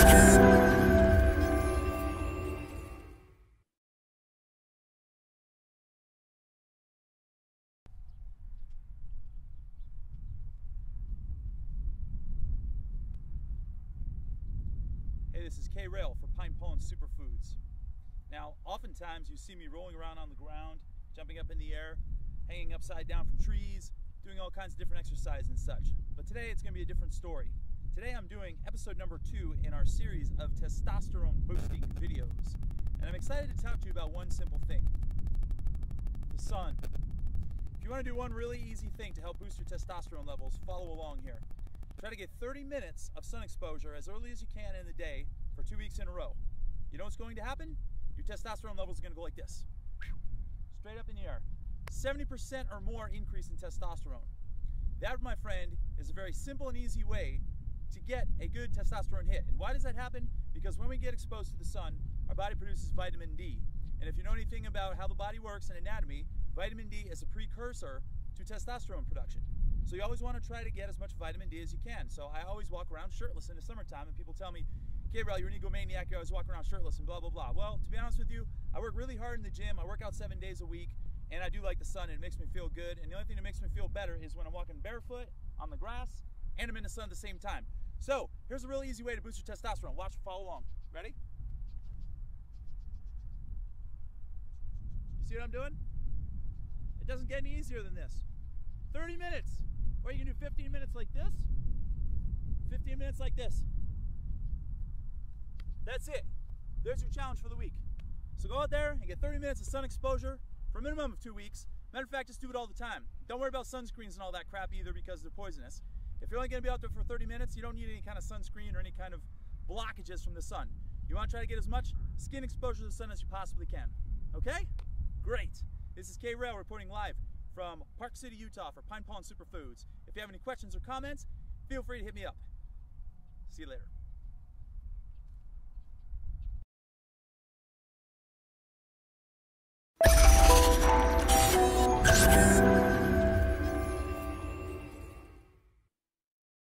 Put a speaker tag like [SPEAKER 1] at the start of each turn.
[SPEAKER 1] Hey, this is K Rail for Pine Pollen Superfoods. Now, oftentimes you see me rolling around on the ground, jumping up in the air, hanging upside down from trees, doing all kinds of different exercise and such. But today it's going to be a different story. Today I'm doing episode number two in our series of testosterone boosting videos. And I'm excited to talk to you about one simple thing the sun. If you want to do one really easy thing to help boost your testosterone levels, follow along here. Try to get 30 minutes of sun exposure as early as you can in the day for two weeks in a row. You know what's going to happen? Your testosterone levels are going to go like this. Straight up in the air. 70% or more increase in testosterone. That, my friend, is a very simple and easy way to get a good testosterone hit. And why does that happen? Because when we get exposed to the sun, our body produces vitamin D. And if you know anything about how the body works and anatomy, vitamin D is a precursor to testosterone production. So you always want to try to get as much vitamin D as you can. So I always walk around shirtless in the summertime, and people tell me, Gabriel, you're an egomaniac, you always walk around shirtless and blah, blah, blah. Well, to be honest with you, I work really hard in the gym. I work out seven days a week, and I do like the sun, and it makes me feel good. And the only thing that makes me feel better is when I'm walking barefoot on the grass and I'm in the sun at the same time. So here's a really easy way to boost your testosterone. Watch, follow along. Ready? You see what I'm doing? It doesn't get any easier than this. 30 minutes. Or you can do 15 minutes like this, 15 minutes like this. That's it. There's your challenge for the week. So go out there and get 30 minutes of sun exposure for a minimum of two weeks. Matter of fact, just do it all the time. Don't worry about sunscreens and all that crap either because they're poisonous. If you're only gonna be out there for 30 minutes, you don't need any kind of sunscreen or any kind of blockages from the sun. You wanna try to get as much skin exposure to the sun as you possibly can. Okay? Great. This is K Rail reporting live from Park City, Utah for Pine Pollen Superfoods. If you have any questions or comments, feel free to hit me up. See you later.